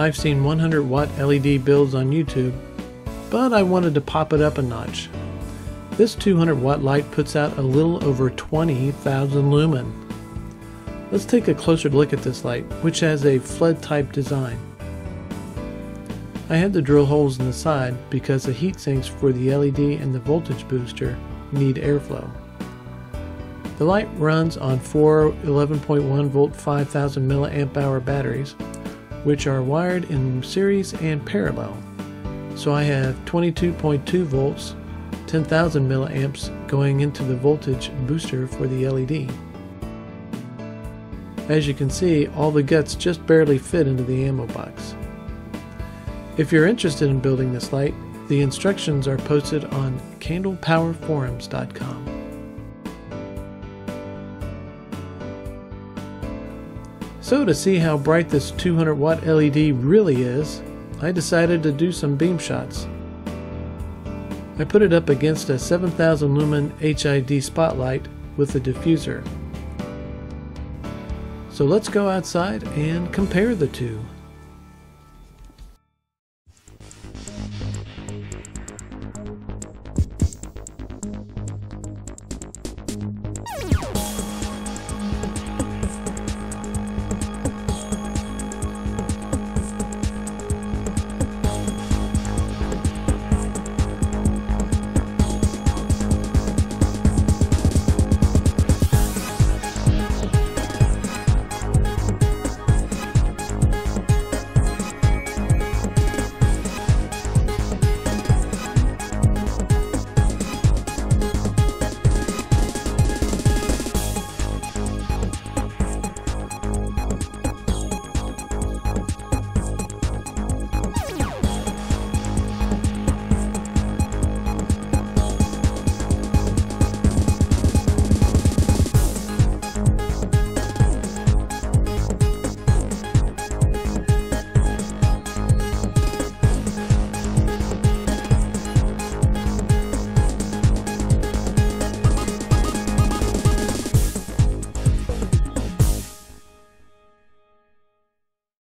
I've seen 100 watt LED builds on YouTube, but I wanted to pop it up a notch. This 200 watt light puts out a little over 20,000 lumen. Let's take a closer look at this light, which has a flood type design. I had to drill holes in the side because the heat sinks for the LED and the voltage booster need airflow. The light runs on four 11.1 volt 5000 milliamp hour batteries, which are wired in series and parallel. So I have 22.2 volts, 10,000 milliamps going into the voltage booster for the LED. As you can see, all the guts just barely fit into the ammo box. If you're interested in building this light, the instructions are posted on candlepowerforums.com. So to see how bright this 200 watt LED really is, I decided to do some beam shots. I put it up against a 7000 lumen HID spotlight with a diffuser. So let's go outside and compare the two.